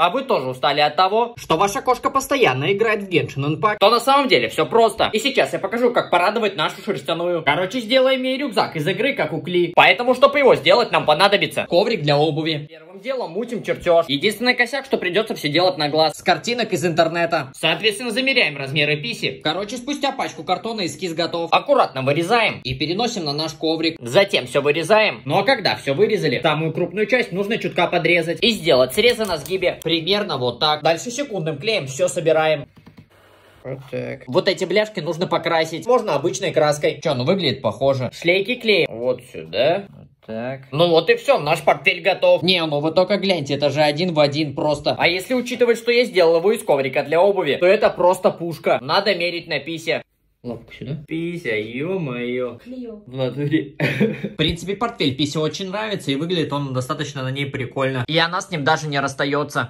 а вы тоже устали от того, что ваша кошка постоянно играет в Genshin Impact, то на самом деле все просто. И сейчас я покажу, как порадовать нашу шерстяную. Короче, сделаем ей рюкзак из игры, как у Кли. Поэтому, чтобы его сделать, нам понадобится коврик для обуви. Первым делом мутим чертеж. Единственный косяк, что придется все делать на глаз. С картинок из интернета. Соответственно, замеряем размеры писи. Короче, спустя пачку картона эскиз готов. Аккуратно вырезаем и переносим на наш коврик. Затем все вырезаем. Ну а когда все вырезали, самую крупную часть нужно чутка подрезать и сделать срезы на сгибе. Примерно вот так. Дальше секундным клеем все собираем. Вот так. Вот эти бляшки нужно покрасить. Можно обычной краской. Че, ну выглядит похоже. Шлейки клеим. Вот сюда. Вот Так. Ну вот и все, наш портфель готов. Не, ну вы только гляньте, это же один в один просто. А если учитывать, что я сделал его из коврика для обуви, то это просто пушка. Надо мерить на писе. Лапку сюда. Пися, ё-моё. Клею. В натуре. В принципе, портфель Писе очень нравится, и выглядит он достаточно на ней прикольно. И она с ним даже не расстается.